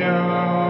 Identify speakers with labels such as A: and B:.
A: Savior.